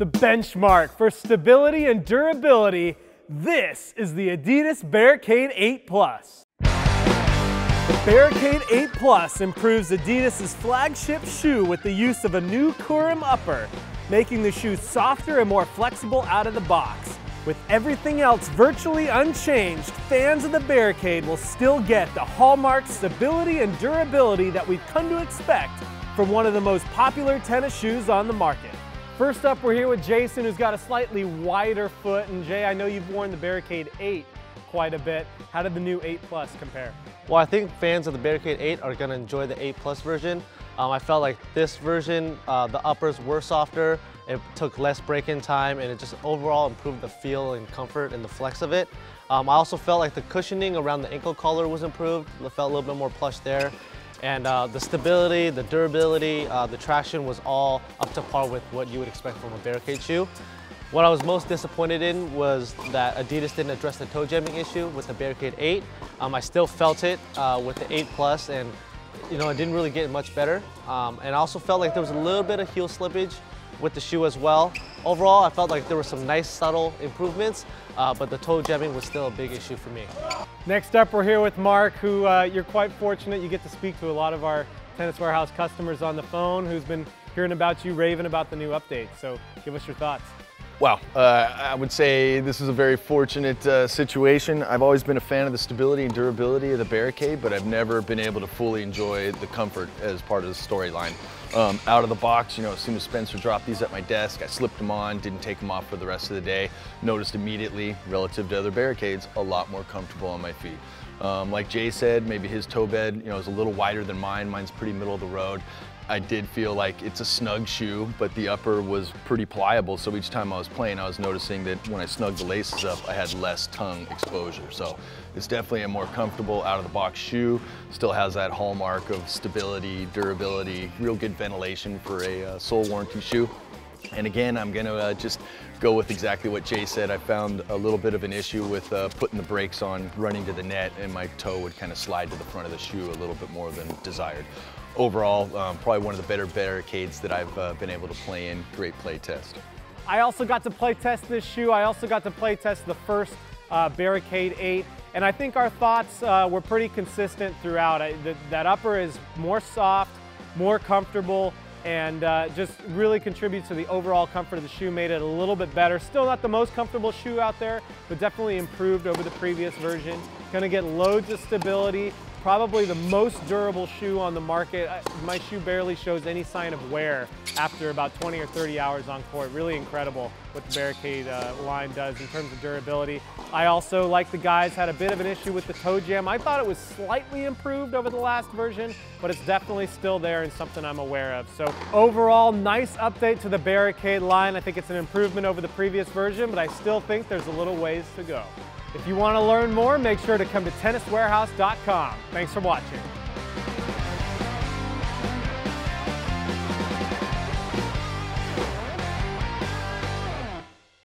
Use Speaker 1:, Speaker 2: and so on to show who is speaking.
Speaker 1: The benchmark for stability and durability, this is the Adidas Barricade 8 Plus. The Barricade 8 Plus improves Adidas' flagship shoe with the use of a new Kurim upper, making the shoe softer and more flexible out of the box. With everything else virtually unchanged, fans of the Barricade will still get the hallmark stability and durability that we've come to expect from one of the most popular tennis shoes on the market. First up, we're here with Jason, who's got a slightly wider foot. And Jay, I know you've worn the Barricade 8 quite a bit. How did the new 8 Plus compare?
Speaker 2: Well, I think fans of the Barricade 8 are going to enjoy the 8 Plus version. Um, I felt like this version, uh, the uppers were softer, it took less break-in time, and it just overall improved the feel and comfort and the flex of it. Um, I also felt like the cushioning around the ankle collar was improved. It felt a little bit more plush there. And uh, the stability, the durability, uh, the traction was all up to par with what you would expect from a Barricade shoe. What I was most disappointed in was that Adidas didn't address the toe jamming issue with the Barricade 8. Um, I still felt it uh, with the 8 Plus and you know, it didn't really get much better. Um, and I also felt like there was a little bit of heel slippage with the shoe as well. Overall, I felt like there were some nice subtle improvements, uh, but the toe jamming was still a big issue for me.
Speaker 1: Next up, we're here with Mark, who uh, you're quite fortunate. You get to speak to a lot of our Tennis Warehouse customers on the phone who's been hearing about you raving about the new update. So give us your thoughts.
Speaker 3: Well, uh, I would say this is a very fortunate uh, situation. I've always been a fan of the stability and durability of the Barricade, but I've never been able to fully enjoy the comfort as part of the storyline. Um, out of the box, you know, as soon as Spencer dropped these at my desk, I slipped them on, didn't take them off for the rest of the day. Noticed immediately, relative to other Barricades, a lot more comfortable on my feet. Um, like Jay said, maybe his toe bed, you know, is a little wider than mine. Mine's pretty middle of the road. I did feel like it's a snug shoe, but the upper was pretty pliable. So each time I was playing, I was noticing that when I snugged the laces up, I had less tongue exposure. So it's definitely a more comfortable out of the box shoe. Still has that hallmark of stability, durability, real good ventilation for a uh, sole warranty shoe. And again, I'm gonna uh, just go with exactly what Jay said. I found a little bit of an issue with uh, putting the brakes on, running to the net, and my toe would kind of slide to the front of the shoe a little bit more than desired. Overall, um, probably one of the better barricades that I've uh, been able to play in. Great play test.
Speaker 1: I also got to play test this shoe. I also got to play test the first uh, Barricade 8. And I think our thoughts uh, were pretty consistent throughout. I, that upper is more soft, more comfortable, and uh, just really contributes to the overall comfort of the shoe, made it a little bit better. Still not the most comfortable shoe out there, but definitely improved over the previous version. Gonna get loads of stability, probably the most durable shoe on the market. My shoe barely shows any sign of wear after about 20 or 30 hours on court. Really incredible what the Barricade uh, line does in terms of durability. I also, like the guys, had a bit of an issue with the toe jam. I thought it was slightly improved over the last version, but it's definitely still there and something I'm aware of. So overall, nice update to the Barricade line. I think it's an improvement over the previous version, but I still think there's a little ways to go. If you want to learn more, make sure to come to tenniswarehouse.com. Thanks for watching.